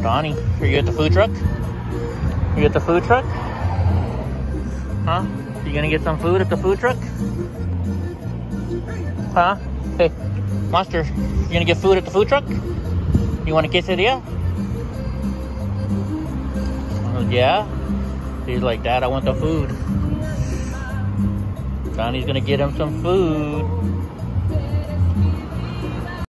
Donnie, are you at the food truck? You at the food truck? Huh? You gonna get some food at the food truck? Huh? Hey, Monster, you gonna get food at the food truck? You want a quesadilla? yeah? yeah? He's like, Dad, I want the food. Donnie's gonna get him some food.